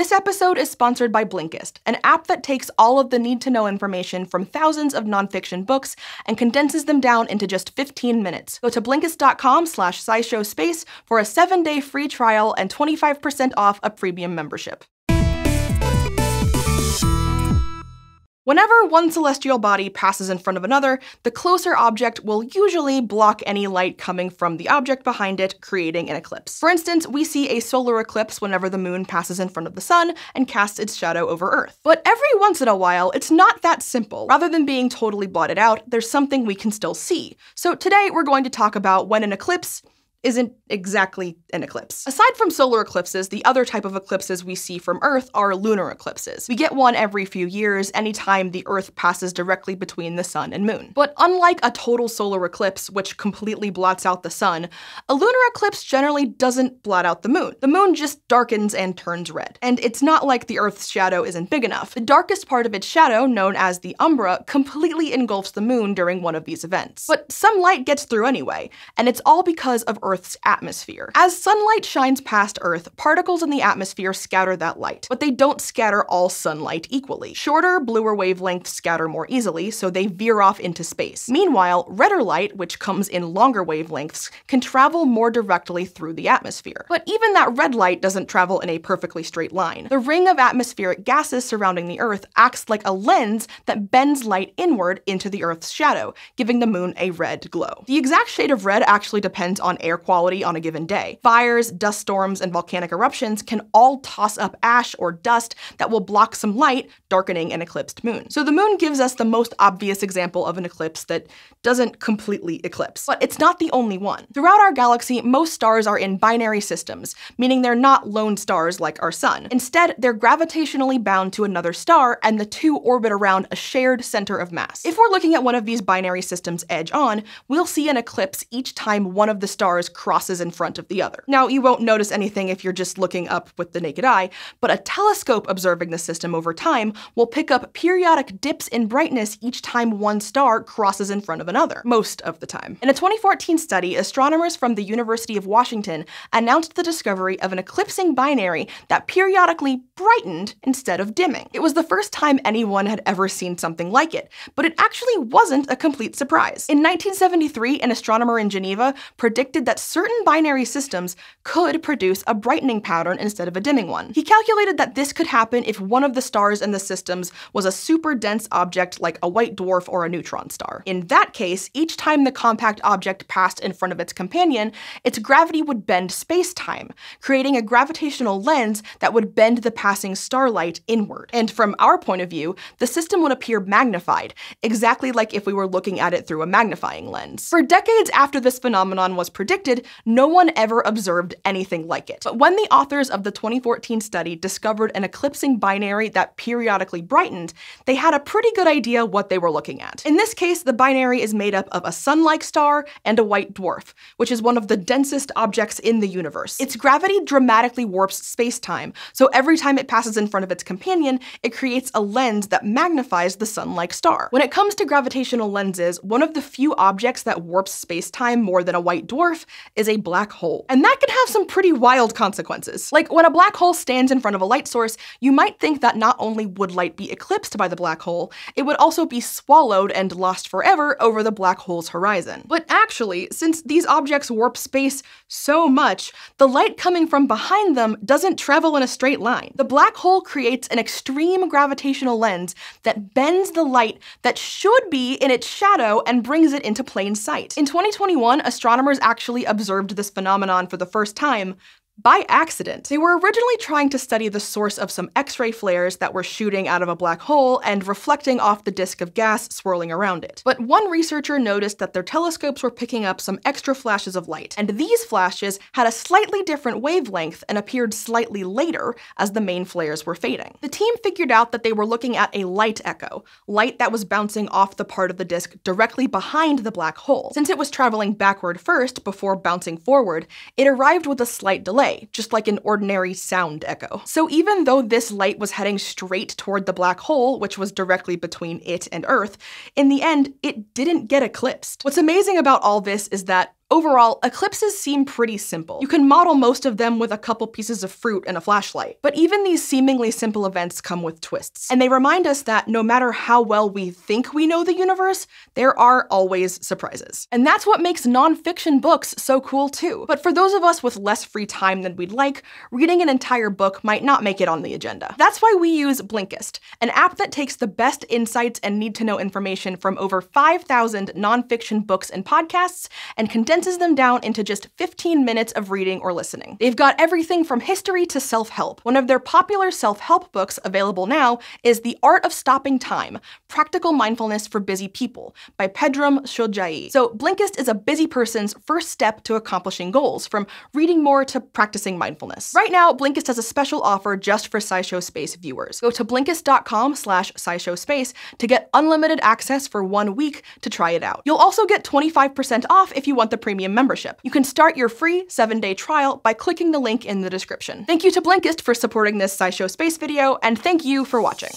This episode is sponsored by Blinkist, an app that takes all of the need to know information from thousands of nonfiction books and condenses them down into just 15 minutes. Go to blinkist.com slash scishow space for a seven day free trial and 25% off a premium membership. Whenever one celestial body passes in front of another, the closer object will usually block any light coming from the object behind it, creating an eclipse. For instance, we see a solar eclipse whenever the moon passes in front of the sun and casts its shadow over Earth. But every once in a while, it's not that simple. Rather than being totally blotted out, there's something we can still see. So today we're going to talk about when an eclipse isn't exactly an eclipse. Aside from solar eclipses, the other type of eclipses we see from Earth are lunar eclipses. We get one every few years, anytime the Earth passes directly between the sun and moon. But unlike a total solar eclipse, which completely blots out the sun, a lunar eclipse generally doesn't blot out the moon. The moon just darkens and turns red. And it's not like the Earth's shadow isn't big enough. The darkest part of its shadow, known as the umbra, completely engulfs the moon during one of these events. But some light gets through anyway, and it's all because of atmosphere. As sunlight shines past Earth, particles in the atmosphere scatter that light, but they don't scatter all sunlight equally. Shorter, bluer wavelengths scatter more easily, so they veer off into space. Meanwhile, redder light, which comes in longer wavelengths, can travel more directly through the atmosphere. But even that red light doesn't travel in a perfectly straight line. The ring of atmospheric gases surrounding the Earth acts like a lens that bends light inward into the Earth's shadow, giving the moon a red glow. The exact shade of red actually depends on air quality on a given day. Fires, dust storms, and volcanic eruptions can all toss up ash or dust that will block some light, darkening an eclipsed moon. So the moon gives us the most obvious example of an eclipse that doesn't completely eclipse. But it's not the only one. Throughout our galaxy, most stars are in binary systems, meaning they're not lone stars like our sun. Instead, they're gravitationally bound to another star, and the two orbit around a shared center of mass. If we're looking at one of these binary systems edge on, we'll see an eclipse each time one of the stars crosses in front of the other. Now, you won't notice anything if you're just looking up with the naked eye, but a telescope observing the system over time will pick up periodic dips in brightness each time one star crosses in front of another, most of the time. In a 2014 study, astronomers from the University of Washington announced the discovery of an eclipsing binary that periodically brightened instead of dimming. It was the first time anyone had ever seen something like it, but it actually wasn't a complete surprise. In 1973, an astronomer in Geneva predicted that certain binary systems could produce a brightening pattern instead of a dimming one. He calculated that this could happen if one of the stars in the systems was a super dense object like a white dwarf or a neutron star. In that case, each time the compact object passed in front of its companion, its gravity would bend space-time, creating a gravitational lens that would bend the passing starlight inward. And from our point of view, the system would appear magnified, exactly like if we were looking at it through a magnifying lens. For decades after this phenomenon was predicted, no one ever observed anything like it. But when the authors of the 2014 study discovered an eclipsing binary that periodically brightened, they had a pretty good idea what they were looking at. In this case, the binary is made up of a sun-like star and a white dwarf, which is one of the densest objects in the universe. Its gravity dramatically warps space-time, so every time it passes in front of its companion, it creates a lens that magnifies the sun-like star. When it comes to gravitational lenses, one of the few objects that warps space-time more than a white dwarf is a black hole. And that can have some pretty wild consequences. Like when a black hole stands in front of a light source, you might think that not only would light be eclipsed by the black hole, it would also be swallowed and lost forever over the black hole's horizon. But actually, since these objects warp space so much, the light coming from behind them doesn't travel in a straight line. The black hole creates an extreme gravitational lens that bends the light that should be in its shadow and brings it into plain sight. In 2021, astronomers actually observed this phenomenon for the first time by accident. They were originally trying to study the source of some X-ray flares that were shooting out of a black hole and reflecting off the disk of gas swirling around it. But one researcher noticed that their telescopes were picking up some extra flashes of light, and these flashes had a slightly different wavelength and appeared slightly later as the main flares were fading. The team figured out that they were looking at a light echo, light that was bouncing off the part of the disk directly behind the black hole. Since it was traveling backward first before bouncing forward, it arrived with a slight delay delay, just like an ordinary sound echo. So even though this light was heading straight toward the black hole, which was directly between it and Earth, in the end, it didn't get eclipsed. What's amazing about all this is that Overall, eclipses seem pretty simple. You can model most of them with a couple pieces of fruit and a flashlight. But even these seemingly simple events come with twists. And they remind us that no matter how well we think we know the universe, there are always surprises. And that's what makes nonfiction books so cool too. But for those of us with less free time than we'd like, reading an entire book might not make it on the agenda. That's why we use Blinkist, an app that takes the best insights and need to know information from over 5,000 nonfiction books and podcasts and condenses them down into just 15 minutes of reading or listening. They've got everything from history to self help. One of their popular self help books available now is The Art of Stopping Time Practical Mindfulness for Busy People by Pedram Shojai. So, Blinkist is a busy person's first step to accomplishing goals, from reading more to practicing mindfulness. Right now, Blinkist has a special offer just for SciShow Space viewers. Go to blinkist.com slash SciShowSpace to get unlimited access for one week to try it out. You'll also get 25% off if you want the premium membership. You can start your free seven-day trial by clicking the link in the description. Thank you to Blinkist for supporting this SciShow Space video, and thank you for watching.